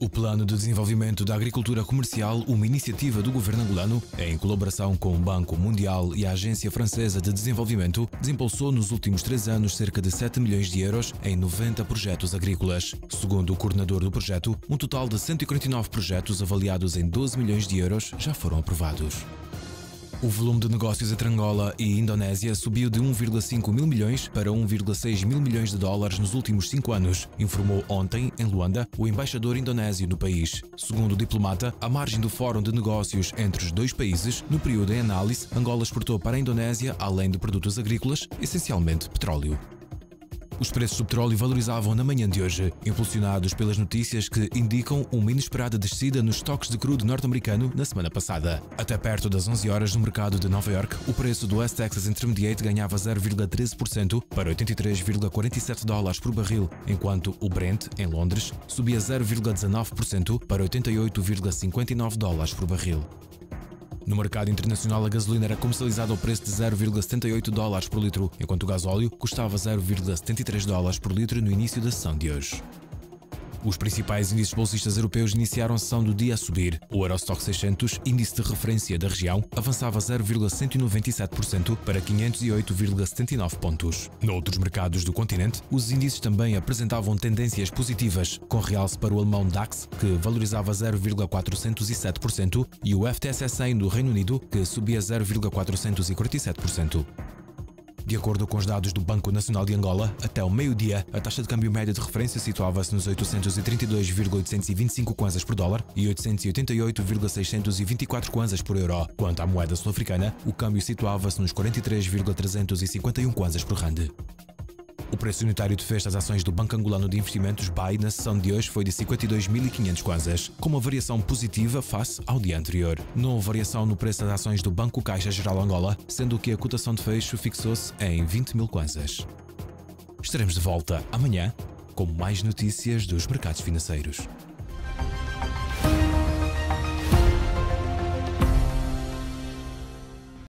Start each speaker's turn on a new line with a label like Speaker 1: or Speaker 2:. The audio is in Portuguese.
Speaker 1: O Plano de Desenvolvimento da Agricultura Comercial, uma iniciativa do governo angolano, em colaboração com o Banco Mundial e a Agência Francesa de Desenvolvimento, desimpulsou nos últimos três anos cerca de 7 milhões de euros em 90 projetos agrícolas. Segundo o coordenador do projeto, um total de 149 projetos avaliados em 12 milhões de euros já foram aprovados. O volume de negócios entre Angola e Indonésia subiu de 1,5 mil milhões para 1,6 mil milhões de dólares nos últimos cinco anos, informou ontem, em Luanda, o embaixador indonésio no país. Segundo o diplomata, à margem do Fórum de Negócios entre os dois países, no período em análise, Angola exportou para a Indonésia, além de produtos agrícolas, essencialmente petróleo. Os preços do petróleo valorizavam na manhã de hoje, impulsionados pelas notícias que indicam uma inesperada descida nos estoques de crudo norte-americano na semana passada. Até perto das 11 horas no mercado de Nova York, o preço do West Texas Intermediate ganhava 0,13% para 83,47 dólares por barril, enquanto o Brent, em Londres, subia 0,19% para 88,59 dólares por barril. No mercado internacional, a gasolina era comercializada ao preço de 0,78 dólares por litro, enquanto o gasóleo custava 0,73 dólares por litro no início da sessão de hoje. Os principais índices bolsistas europeus iniciaram a sessão do dia a subir. O Eurostock 600, índice de referência da região, avançava 0,197% para 508,79 pontos. Noutros mercados do continente, os índices também apresentavam tendências positivas, com realce para o alemão DAX, que valorizava 0,407%, e o FTSE 100 do Reino Unido, que subia 0,447%. De acordo com os dados do Banco Nacional de Angola, até o meio-dia, a taxa de câmbio média de referência situava-se nos 832,825 kwanzas por dólar e 888,624 kwanzas por euro. Quanto à moeda sul-africana, o câmbio situava-se nos 43,351 kwanzas por rand. O preço unitário de festa das ações do Banco Angolano de Investimentos BAI na sessão de hoje foi de 52.500 kwanzas, com uma variação positiva face ao dia anterior. Não houve variação no preço das ações do Banco Caixa Geral Angola, sendo que a cotação de fecho fixou-se em 20 mil kwanzas. Estaremos de volta amanhã com mais notícias dos mercados financeiros.